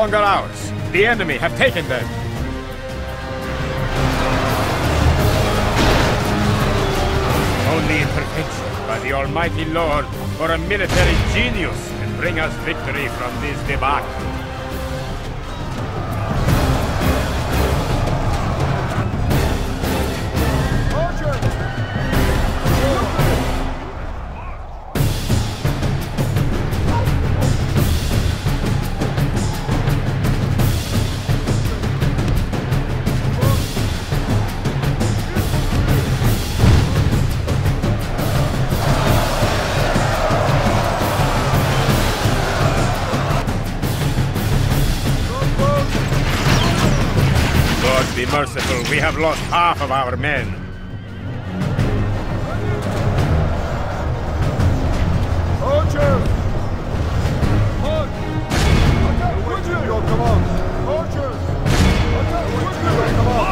longer ours. The enemy have taken them. Only intervention by the Almighty Lord or a military genius can bring us victory from this debacle. We have lost half of our men. Archers! March! Attack! Your command! Archers! Attack! Your!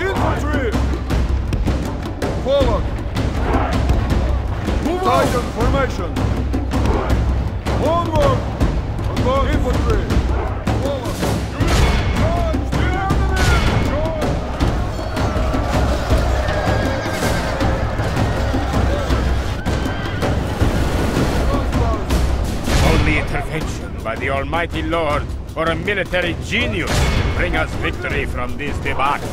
Infantry! Forward! Move Titan formation! Onward! Onward! Infantry! Forward! Charge the enemy! Charge! Only intervention by the Almighty Lord or a military genius can bring us victory from this debacle.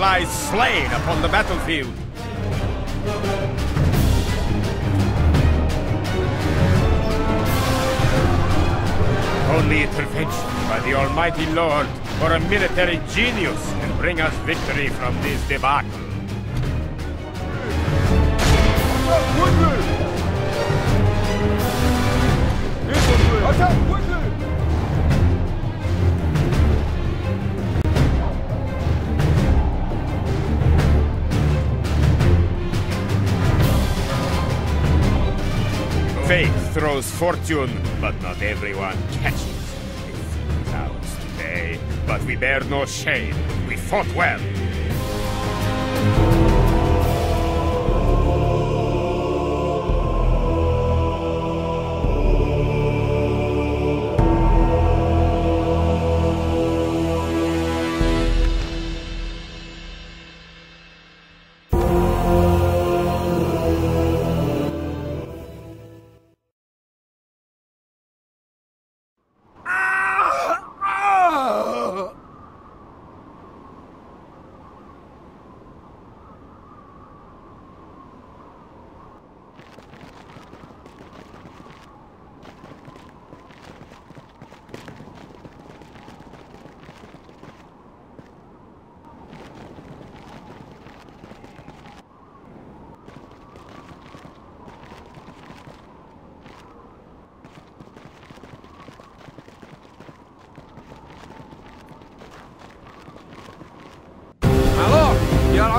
Lies slain upon the battlefield. Only intervention by the Almighty Lord or a military genius can bring us victory from this debacle. Attack throws fortune, but not everyone catches. Is ours today, but we bear no shame. We fought well.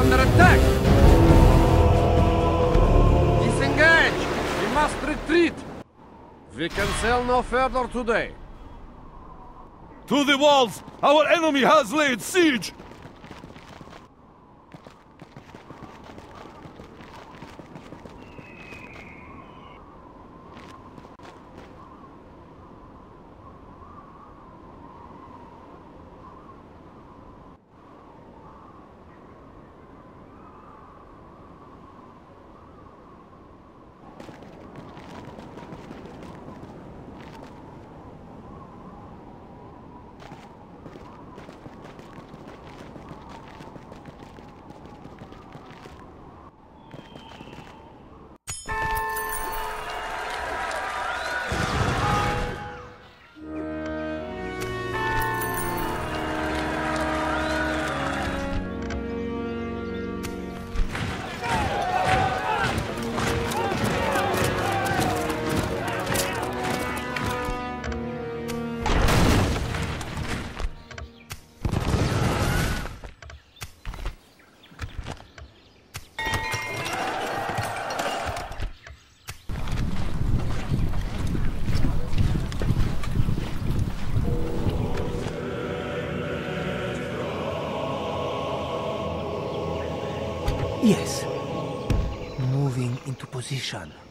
Under attack! Disengage! We must retreat! We can sail no further today. To the walls! Our enemy has laid siege! Position.